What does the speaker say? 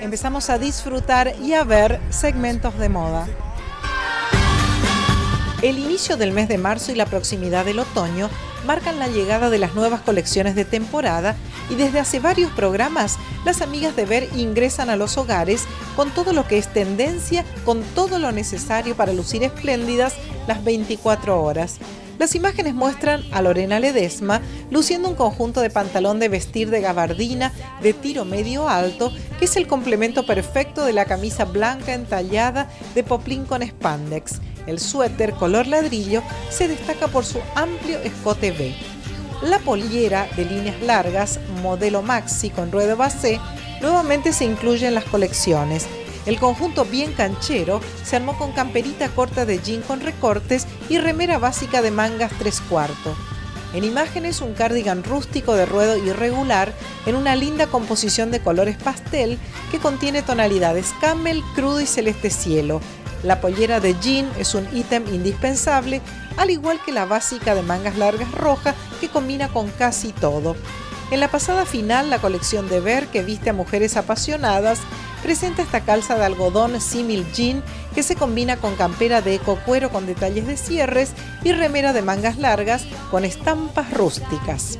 empezamos a disfrutar y a ver segmentos de moda. El inicio del mes de marzo y la proximidad del otoño marcan la llegada de las nuevas colecciones de temporada y desde hace varios programas las amigas de Ver ingresan a los hogares con todo lo que es tendencia, con todo lo necesario para lucir espléndidas las 24 horas. Las imágenes muestran a Lorena Ledesma luciendo un conjunto de pantalón de vestir de gabardina de tiro medio alto, que es el complemento perfecto de la camisa blanca entallada de poplín con spandex. El suéter color ladrillo se destaca por su amplio escote V. La pollera de líneas largas, modelo maxi con ruedo base, nuevamente se incluye en las colecciones el conjunto bien canchero se armó con camperita corta de jean con recortes y remera básica de mangas tres cuartos. En imágenes un cardigan rústico de ruedo irregular en una linda composición de colores pastel que contiene tonalidades camel, crudo y celeste cielo. La pollera de jean es un ítem indispensable, al igual que la básica de mangas largas roja que combina con casi todo. En la pasada final, la colección de Ver, que viste a mujeres apasionadas, presenta esta calza de algodón simil jean que se combina con campera de eco cuero con detalles de cierres y remera de mangas largas con estampas rústicas.